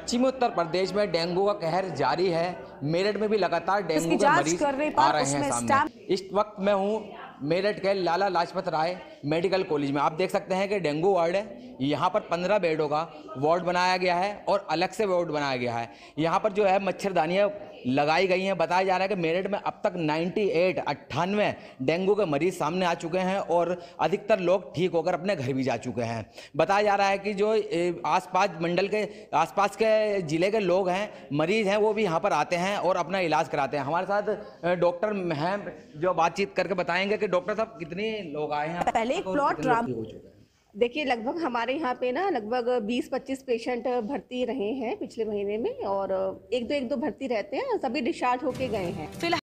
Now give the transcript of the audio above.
पश्चिमी उत्तर प्रदेश में डेंगू का कहर जारी है। मेरठ में भी लगातार डेंगू के मरीज़ आ रहे हैं सामने। इस वक्त मैं हूँ मेरठ के लाला लाजपत राय मेडिकल कॉलेज में। आप देख सकते हैं कि डेंगू वार्ड है। यहाँ पर पंद्रह बेडों का वार्ड बनाया गया है और अलग से वार्ड बनाया गया है। यहाँ पर जो है मच्छरदानियाँ लगाई गई हैं। बताया जा रहा है कि मेरठ में अब तक 98 अट्ठानवे डेंगू के मरीज़ सामने आ चुके हैं और अधिकतर लोग ठीक होकर अपने घर भी जा चुके हैं। बताया जा रहा है कि जो आसपास मंडल के, आसपास के ज़िले के लोग हैं, मरीज़ हैं, वो भी यहाँ पर आते हैं और अपना इलाज कराते हैं। हमारे साथ डॉक्टर हैं, जो बातचीत करके बताएँगे कि डॉक्टर साहब कितने लोग आए हैं? पहले एक प्लॉट कितने लोग राम- ठीक हो चुका है? देखिए लगभग हमारे यहाँ पे ना लगभग 20-25 पेशेंट भर्ती रहे हैं पिछले महीने में और एक दो एक दो भर्ती रहते हैं सभी डिस्चार्ज होके गए हैं। फ़िलहाल